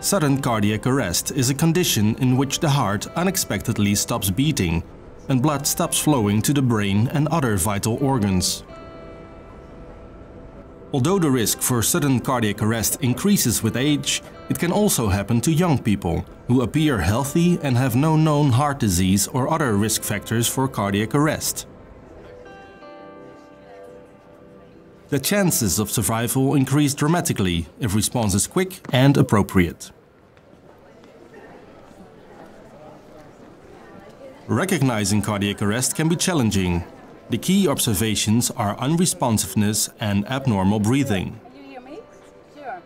Sudden cardiac arrest is a condition in which the heart unexpectedly stops beating and blood stops flowing to the brain and other vital organs. Although the risk for sudden cardiac arrest increases with age, it can also happen to young people who appear healthy and have no known heart disease or other risk factors for cardiac arrest. The chances of survival increase dramatically if response is quick and appropriate. Recognizing cardiac arrest can be challenging. The key observations are unresponsiveness and abnormal breathing. You hear me? Sure.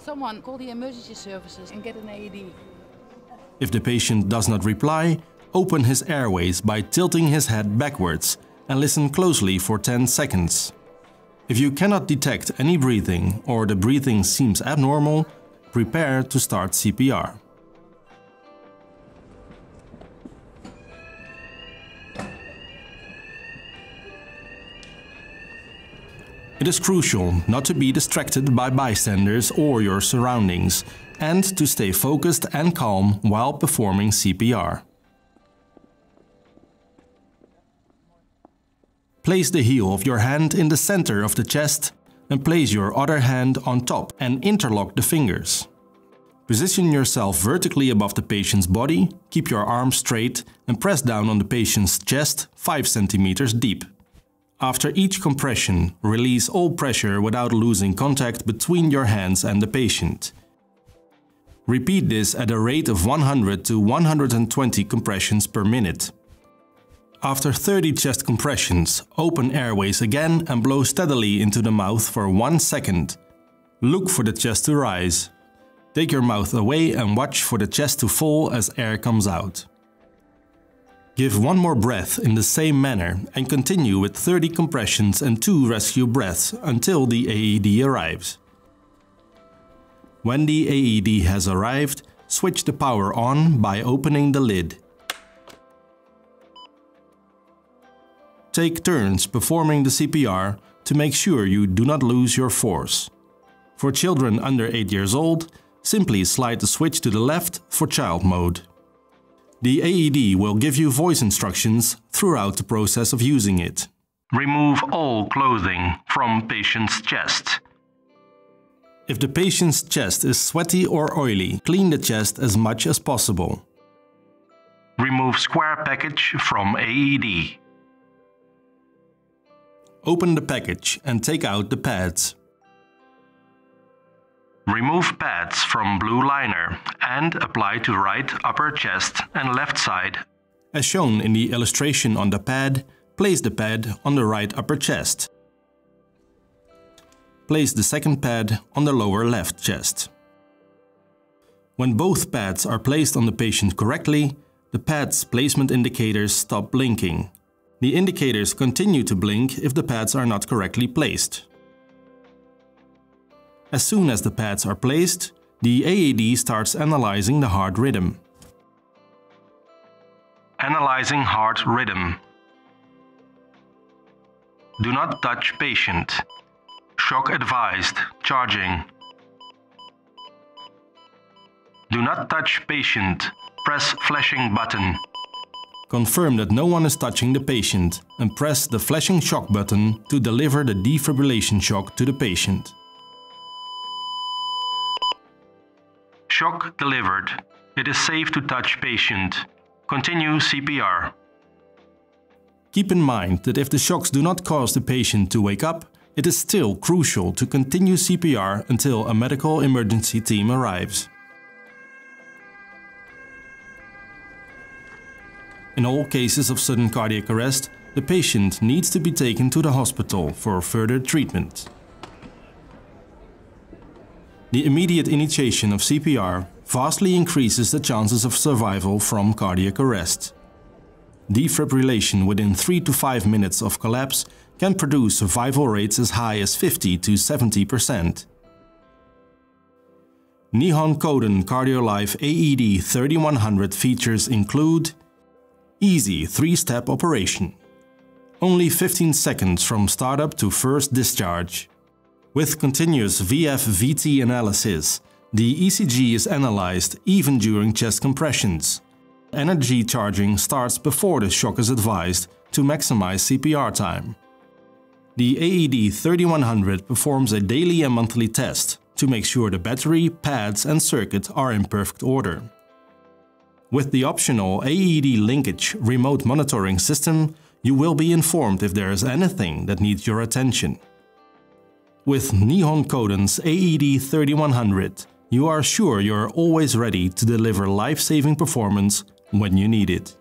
Someone call the emergency services and get an AED. If the patient does not reply, open his airways by tilting his head backwards and listen closely for 10 seconds. If you cannot detect any breathing or the breathing seems abnormal, prepare to start CPR. It is crucial not to be distracted by bystanders or your surroundings and to stay focused and calm while performing CPR. Place the heel of your hand in the center of the chest and place your other hand on top and interlock the fingers. Position yourself vertically above the patient's body, keep your arms straight and press down on the patient's chest 5 cm deep. After each compression, release all pressure without losing contact between your hands and the patient. Repeat this at a rate of 100 to 120 compressions per minute. After 30 chest compressions, open airways again and blow steadily into the mouth for 1 second. Look for the chest to rise. Take your mouth away and watch for the chest to fall as air comes out. Give one more breath in the same manner and continue with 30 compressions and 2 rescue breaths until the AED arrives. When the AED has arrived, switch the power on by opening the lid. Take turns performing the CPR to make sure you do not lose your force. For children under 8 years old, simply slide the switch to the left for child mode. The AED will give you voice instructions throughout the process of using it. Remove all clothing from patient's chest. If the patient's chest is sweaty or oily, clean the chest as much as possible. Remove square package from AED. Open the package and take out the pads. Remove pads from blue liner and apply to right upper chest and left side. As shown in the illustration on the pad, place the pad on the right upper chest. Place the second pad on the lower left chest. When both pads are placed on the patient correctly, the pad's placement indicators stop blinking. The indicators continue to blink if the pads are not correctly placed. As soon as the pads are placed, the AED starts analyzing the heart rhythm. Analyzing heart rhythm. Do not touch patient. Shock advised. Charging. Do not touch patient. Press flashing button. Confirm that no one is touching the patient and press the flashing shock button to deliver the defibrillation shock to the patient. Shock delivered. It is safe to touch patient. Continue CPR. Keep in mind that if the shocks do not cause the patient to wake up, it is still crucial to continue CPR until a medical emergency team arrives. In all cases of sudden cardiac arrest, the patient needs to be taken to the hospital for further treatment. The immediate initiation of CPR vastly increases the chances of survival from cardiac arrest. Defibrillation within 3 to 5 minutes of collapse can produce survival rates as high as 50 to 70%. Nihon Kohden CardioLife AED 3100 features include Easy 3-step operation. Only 15 seconds from startup to first discharge with continuous VF-VT analysis, The ECG is analyzed even during chest compressions. Energy charging starts before the shock is advised to maximize CPR time. The AED 3100 performs a daily and monthly test to make sure the battery, pads and circuit are in perfect order. With the optional AED linkage remote monitoring system, you will be informed if there is anything that needs your attention. With Nihon Kohden's AED 3100, you are sure you're always ready to deliver life-saving performance when you need it.